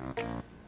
Mm-mm.